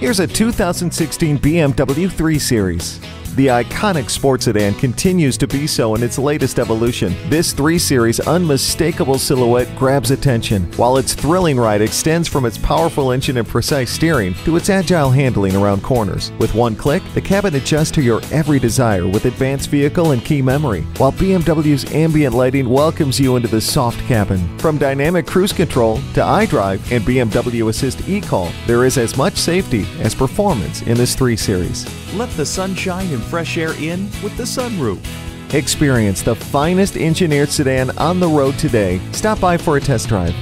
Here's a 2016 BMW 3 Series. The iconic sports sedan continues to be so in its latest evolution. This 3 Series unmistakable silhouette grabs attention, while its thrilling ride extends from its powerful engine and precise steering to its agile handling around corners. With one click, the cabin adjusts to your every desire with advanced vehicle and key memory, while BMW's ambient lighting welcomes you into the soft cabin. From dynamic cruise control to iDrive and BMW Assist eCall, there is as much safety as performance in this 3 Series. Let the sunshine and fresh air in with the sunroof. Experience the finest engineered sedan on the road today. Stop by for a test drive.